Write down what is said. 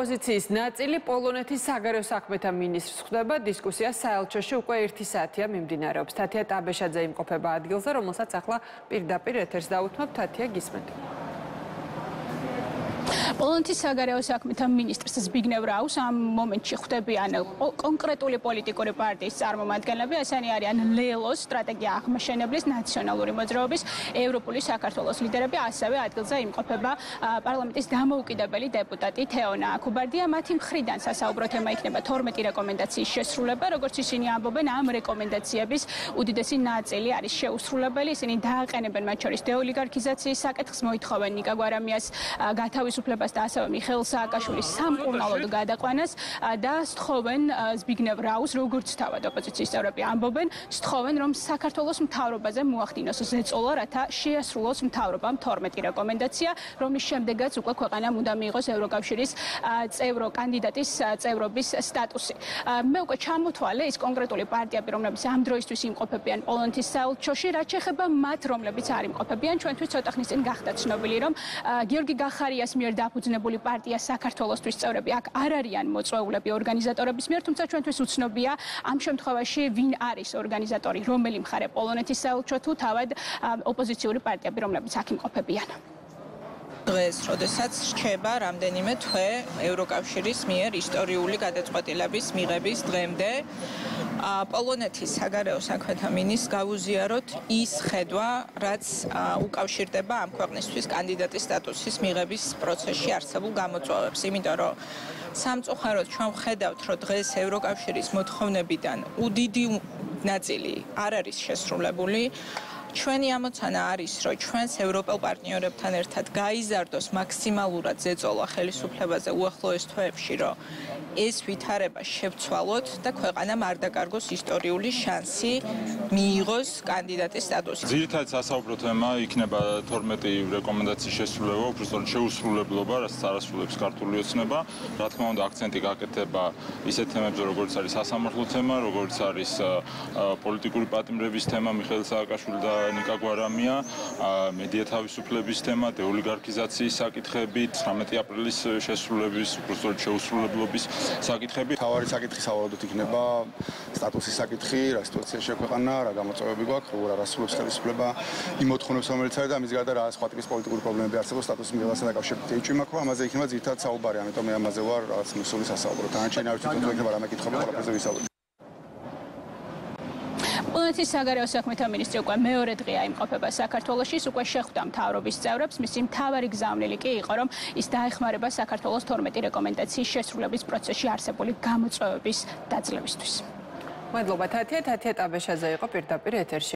ოპოზიციის ნაწილი პოლონეთის საგარეო საქმეთა მინისტრს ხვდება დისკუსია საელჩოში უკვე 1 საათია მიმდინარეობს. თათია ტაბეშაძე იმყოფება ადგილზე, რომელსაც ახლა პირდაპირ ეთერს დაუთმობ. თათია გისმენთ. პოლონეთის საგარეო საქმეთა მინისტრს ზბიგნევ რაუს ამ მომენტში ხვდებიან კონკრეტული პოლიტიკური პარტიის წარმომადგენლები, ესენი არიან ლელოს სტრატეგია აღმაშენებლის ნაციონალური მოძრაობის ევროპული საქართველოს ლიდერები, ასევე ადგილზე იმყოფება პარლამენტის დამოუკიდებელი დეპუტატი თეონა აკუბარდია. მათი მხრიდან სასაუბრო თემა იქნება 12 რეკომენდაციის შესრულება, როგორც ისინი ამბობენ, ამ რეკომენდაციების უდიდესი ნაწილი არის შეუსრულებელი, ისინი დააყენებენ მათ შორის დეოლიგარქიზაციის საკითხს, მოითხოვენ ნიკა გვარამიას გათავისუფლებას და ასევე მიხეილ სააკაშვილის სამკურნალოდ გადაყვანას და სთხოვენ ზბიგნევ რაუს როგორც თავად ოპოზიციის წევრები ამბობენ სთხოვენ რომ საქართველოს მთავრობაზე მოახდინოს ზეწოლა რათა შეასრულოს მთავრობამ 12 რეკომენდაცია რომლის შემდეგაც უკვე ქვეყანამ უნდა მიიღოს ევროკავშირის წევრო კანდიდატის წევრობის სტატუსი. მე უკვე ჩამოთვალე ის კონკრეტული პარტიები რომლებიც ამ დროისთვის იმყოფებიან პოლონეთის საელჩოში რაც შეეხება მათ რომლებიც არ იმყოფებიან ჩვენთვის ცოტა ხნის წინ გახდა ცნობილი რომ გიორგი გახარიას მიერ დაფუძნებული ფუძნებული პარტია საქართველოსთვის წევრები აქ არ არიან მოწვეულები ორგანიზატორების მიერ, თუმცა ჩვენთვის უცნობია ამ შემთხვევაში ვინ არის ორგანიზატორი, რომელი მხარე პოლონეთის საელჩო თუ თავად ოპოზიციური პარტიები, რომლებიც აქ იმყოფებიან. დღეს, როდესაც რჩება რამდენიმე თვე ევროკავშირის მიერ ისტორიული გადაწყვეტილების მიღების დღემდე, პოლონეთის საგარეო საქმეთა მინისტრს გაუზიაროთ ის ხედვა, რაც უკავშირდება ამ ქვეყნისთვის კანდიდატის სტატუსის მიღების პროცესში არსებულ გამოწვევებს, იმიტომ რომ სამწუხაროდ ჩვენ ვხედავთ, რომ დღეს ევროკავშირის მოთხოვნებიდან უდიდი ნაწილი არ არის შესრულებული. ჩვენი ამოცანა არის, რომ ჩვენს ევროპელ პარტნიორებთან ერთად გაიზარდოს მაქსიმალურად ზეწოლა ხელისუფლებაზე უახლოეს თვეებში, რომ ეს ვითარება შევცვალოთ და ქვეყანამ არ დაკარგოს ისტორიული შანსი მიიღოს კანდიდატის სტატუსი. ძირითადად სასაუბრო თემა იქნება 12 რეკომენდაციის შესრულება, უბრალოდ შეუსრულებლობა, რასაც არასრულებს ქართული ოცნება. რა თქმა უნდა, აქცენტი გაკეთება ისეთ თემებზე, როგორც არის სასამართლო თემა, როგორც არის პოლიტიკური პატიმრების თემა, მიხეილ სააკაშვილი და ნიკა გვარამია, მედია თავისუფლების თემა, დეოლიგარქიზაციის საკითხები, 19 აპრილის შესრულების, უბრალოდ შეუსრულებლობის საკითხები. თავარი საკითხი სავალოდოთ იქნება სტატუსის საკითხი, რა სიტუაცია შექვეყანა, რა გამოწვევები გვაქვს, როგორ არასრულებს ხელისუფლება იმ მოთხოვნებს, რომელიც არის და ამის გარდა რა სხვა ტიპის პოლიტიკური პრობლემები არსებობს სტატუსის მიღებასთან დაკავშირებით. ეჭვი მაქვს, რომ ამაზე იქნება ძირითადად საუბარი, ამიტომ მე ამაზე ვარ რაღაც მსული სასაუბრო. თანაჩენ არ ვიცი თუ იქნება რამე კითხები, ყველაფერზე ვისაუბრებ. პოლონეთის საგარეო საქმეთა მინისტრი უკვე მეორე დღეა იმყოფება საქართველოში, უკვე შეხვდა მთავრობის წევრებს, მისი მთავარი გზავნილი კი იყო, რომ ის დაეხმარება საქართველოს 12 რეკომენდაციის შესრულების პროცესში არსებული გამოწვევების დაძლევისთვის. მადლობა თათია, თათია ტაბეშაძე იყო პირდაპირ ეთერში.